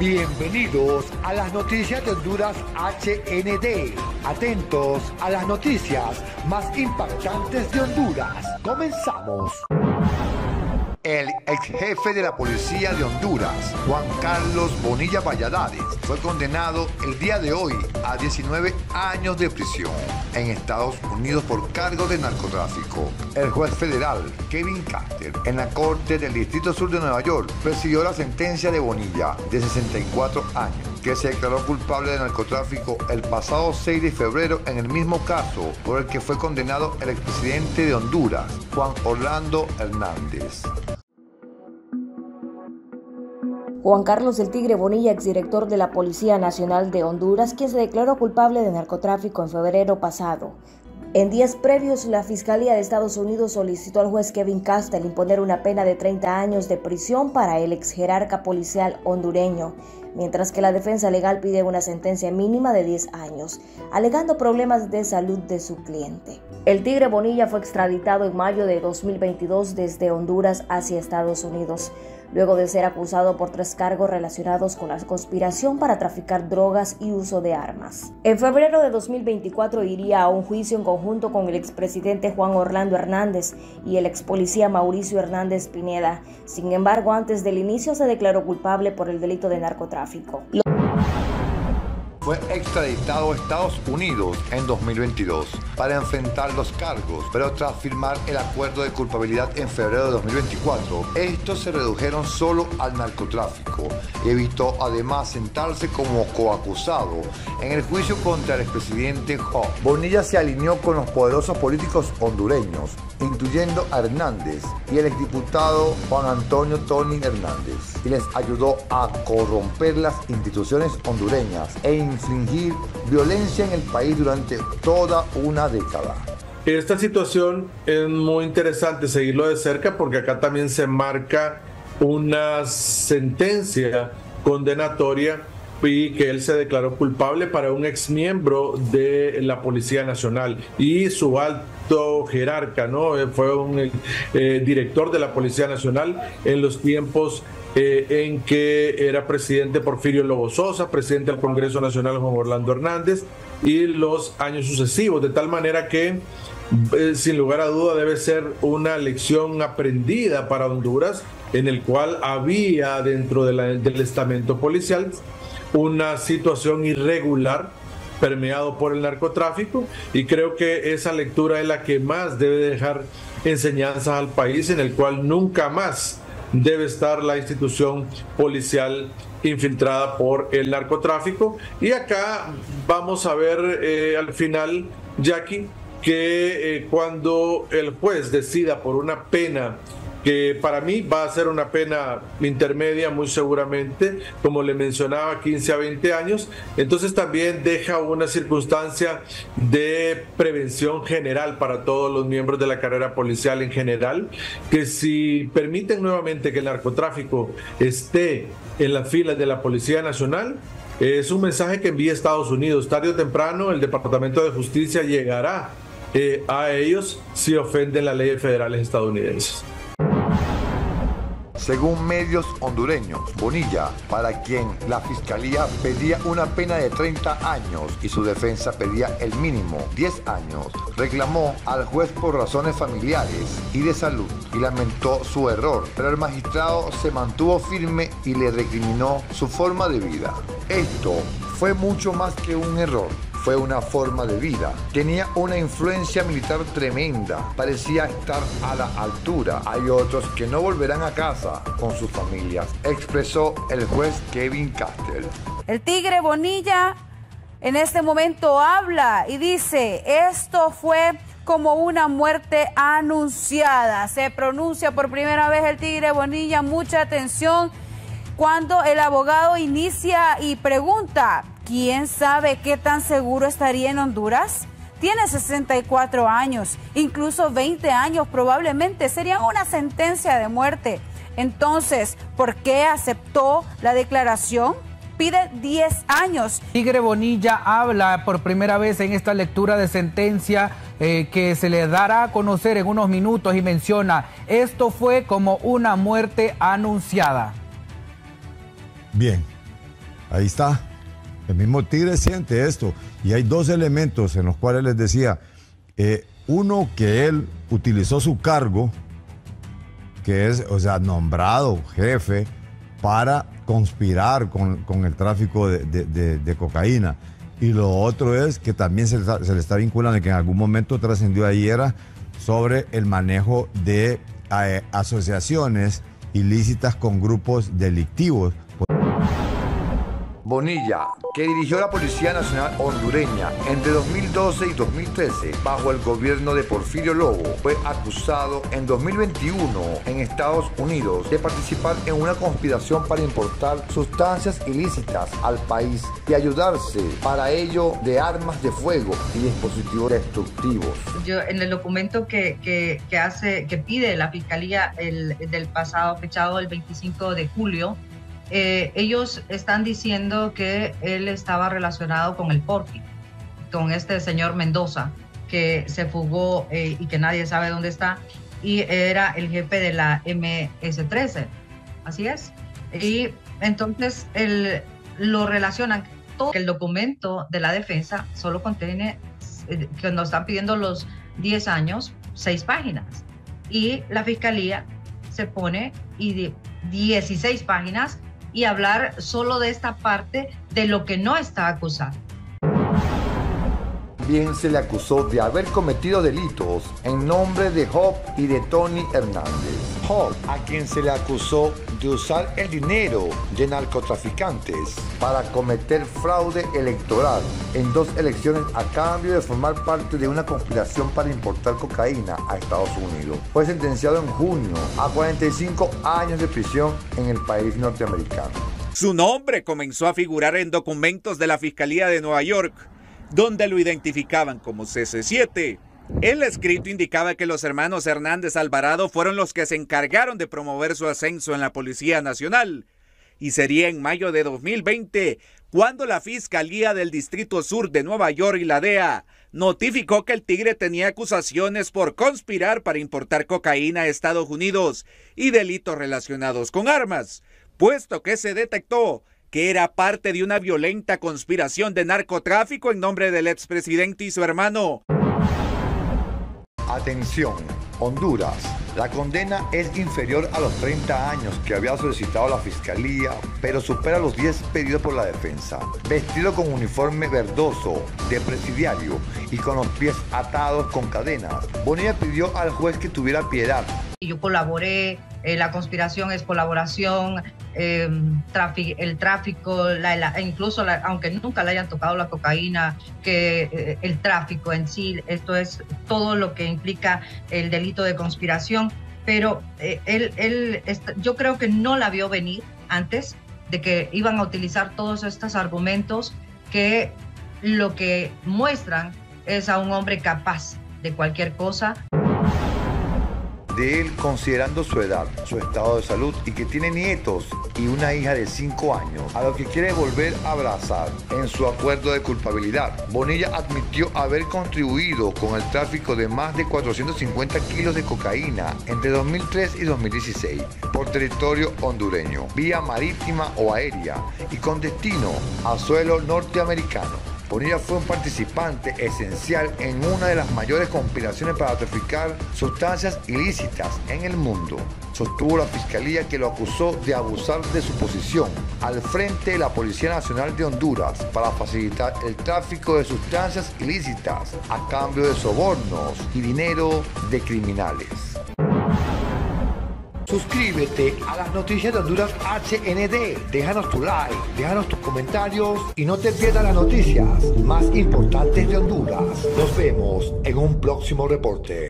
Bienvenidos a las noticias de Honduras HND. Atentos a las noticias más impactantes de Honduras. Comenzamos. El ex jefe de la policía de Honduras, Juan Carlos Bonilla Valladares, fue condenado el día de hoy a 19 años de prisión en Estados Unidos por cargo de narcotráfico. El juez federal, Kevin Caster, en la Corte del Distrito Sur de Nueva York, presidió la sentencia de Bonilla, de 64 años que se declaró culpable de narcotráfico el pasado 6 de febrero en el mismo caso por el que fue condenado el expresidente de Honduras, Juan Orlando Hernández. Juan Carlos El Tigre Bonilla, exdirector de la Policía Nacional de Honduras, quien se declaró culpable de narcotráfico en febrero pasado. En días previos, la Fiscalía de Estados Unidos solicitó al juez Kevin Castell imponer una pena de 30 años de prisión para el ex jerarca policial hondureño, mientras que la defensa legal pide una sentencia mínima de 10 años, alegando problemas de salud de su cliente. El Tigre Bonilla fue extraditado en mayo de 2022 desde Honduras hacia Estados Unidos luego de ser acusado por tres cargos relacionados con la conspiración para traficar drogas y uso de armas. En febrero de 2024 iría a un juicio en conjunto con el expresidente Juan Orlando Hernández y el ex policía Mauricio Hernández Pineda. Sin embargo, antes del inicio se declaró culpable por el delito de narcotráfico fue extraditado a Estados Unidos en 2022 para enfrentar los cargos, pero tras firmar el acuerdo de culpabilidad en febrero de 2024, estos se redujeron solo al narcotráfico evitó además sentarse como coacusado en el juicio contra el expresidente. Bonilla se alineó con los poderosos políticos hondureños, incluyendo a Hernández y el exdiputado Juan Antonio Tony Hernández, y les ayudó a corromper las instituciones hondureñas e infligir violencia en el país durante toda una década. Esta situación es muy interesante seguirlo de cerca porque acá también se marca una sentencia condenatoria y que él se declaró culpable para un ex miembro de la Policía Nacional y su alto jerarca, ¿no? Fue un eh, director de la Policía Nacional en los tiempos eh, en que era presidente Porfirio Lobo Sosa, presidente del Congreso Nacional Juan Orlando Hernández y los años sucesivos, de tal manera que eh, sin lugar a duda debe ser una lección aprendida para Honduras en el cual había dentro del estamento policial una situación irregular permeado por el narcotráfico y creo que esa lectura es la que más debe dejar enseñanzas al país en el cual nunca más debe estar la institución policial infiltrada por el narcotráfico. Y acá vamos a ver eh, al final, Jackie, que eh, cuando el juez decida por una pena que para mí va a ser una pena intermedia muy seguramente, como le mencionaba, 15 a 20 años. Entonces también deja una circunstancia de prevención general para todos los miembros de la carrera policial en general, que si permiten nuevamente que el narcotráfico esté en las filas de la Policía Nacional, es un mensaje que envía Estados Unidos. Tarde o temprano el Departamento de Justicia llegará eh, a ellos si ofenden las leyes federales estadounidenses. Según medios hondureños, Bonilla, para quien la fiscalía pedía una pena de 30 años y su defensa pedía el mínimo 10 años, reclamó al juez por razones familiares y de salud y lamentó su error, pero el magistrado se mantuvo firme y le recriminó su forma de vida. Esto fue mucho más que un error fue una forma de vida. Tenía una influencia militar tremenda, parecía estar a la altura. Hay otros que no volverán a casa con sus familias, expresó el juez Kevin Castell. El tigre Bonilla en este momento habla y dice, esto fue como una muerte anunciada. Se pronuncia por primera vez el tigre Bonilla, mucha atención cuando el abogado inicia y pregunta, ¿Quién sabe qué tan seguro estaría en Honduras? Tiene 64 años, incluso 20 años probablemente. Sería una sentencia de muerte. Entonces, ¿por qué aceptó la declaración? Pide 10 años. Tigre Bonilla habla por primera vez en esta lectura de sentencia eh, que se le dará a conocer en unos minutos y menciona, esto fue como una muerte anunciada. Bien, Ahí está. El mismo Tigre siente esto. Y hay dos elementos en los cuales les decía, eh, uno que él utilizó su cargo, que es, o sea, nombrado jefe para conspirar con, el tráfico de, cocaína. Y lo otro es que también se, le está vinculando, que en algún momento trascendió ayer era sobre el manejo de eh, asociaciones ilícitas con grupos delictivos. Bonilla, que dirigió la Policía Nacional Hondureña entre 2012 y 2013 bajo el gobierno de Porfirio Lobo, fue acusado en 2021 en Estados Unidos de participar en una conspiración para importar sustancias ilícitas al país y ayudarse para ello de armas de fuego y dispositivos destructivos. Yo, en el documento que, hace, que pide la Fiscalía el, del pasado fechado el 25 de julio, eh, ellos están diciendo que él estaba relacionado con el Porqui, con este señor Mendoza, que se fugó eh, y que nadie sabe dónde está, y era el jefe de la MS-13. Así es. Y entonces él, lo relacionan. Todo el documento de la defensa solo contiene, eh, que nos están pidiendo los 10 años, 6 páginas. Y la fiscalía se pone y 16 páginas y hablar solo de esta parte de lo que no está acusado. Bien se le acusó de haber cometido delitos en nombre de Job y de Tony Hernández. Job, a quien se le acusó de usar el dinero de narcotraficantes para cometer fraude electoral en dos elecciones a cambio de formar parte de una conspiración para importar cocaína a Estados Unidos. Fue sentenciado en junio a 45 años de prisión en el país norteamericano. Su nombre comenzó a figurar en documentos de la Fiscalía de Nueva York, donde lo identificaban como CC7 el escrito indicaba que los hermanos Hernández Alvarado fueron los que se encargaron de promover su ascenso en la Policía Nacional. Y sería en mayo de 2020 cuando la Fiscalía del Distrito Sur de Nueva York y la DEA notificó que el Tigre tenía acusaciones por conspirar para importar cocaína a Estados Unidos y delitos relacionados con armas, puesto que se detectó que era parte de una violenta conspiración de narcotráfico en nombre del expresidente y su hermano. Atención, Honduras. La condena es inferior a los 30 años que había solicitado la fiscalía, pero supera los 10 pedidos por la defensa. Vestido con uniforme verdoso de presidiario y con los pies atados con cadenas, Bonilla pidió al juez que tuviera piedad. Yo colaboré, eh, la conspiración es colaboración, Em, el tráfico, incluso aunque nunca le hayan tocado la cocaína, que eh, el tráfico en sí, esto es todo lo que implica el delito de conspiración, pero eh, él, él yo creo que no la vio venir antes de que iban a utilizar todos estos argumentos que lo que muestran es a un hombre capaz de cualquier cosa de él considerando su edad, su estado de salud y que tiene nietos y una hija de 5 años, a lo que quiere volver a abrazar en su acuerdo de culpabilidad. Bonilla admitió haber contribuido con el tráfico de más de 450 kilos de cocaína entre 2003 y 2016 por territorio hondureño, vía marítima o aérea y con destino a suelo norteamericano. Bonilla fue un participante esencial en una de las mayores conspiraciones para traficar sustancias ilícitas en el mundo. Sostuvo la fiscalía que lo acusó de abusar de su posición al frente de la Policía Nacional de Honduras para facilitar el tráfico de sustancias ilícitas a cambio de sobornos y dinero de criminales. Suscríbete a las noticias de Honduras HND. Déjanos tu like, déjanos tus comentarios y no te pierdas las noticias más importantes de Honduras. Nos vemos en un próximo reporte.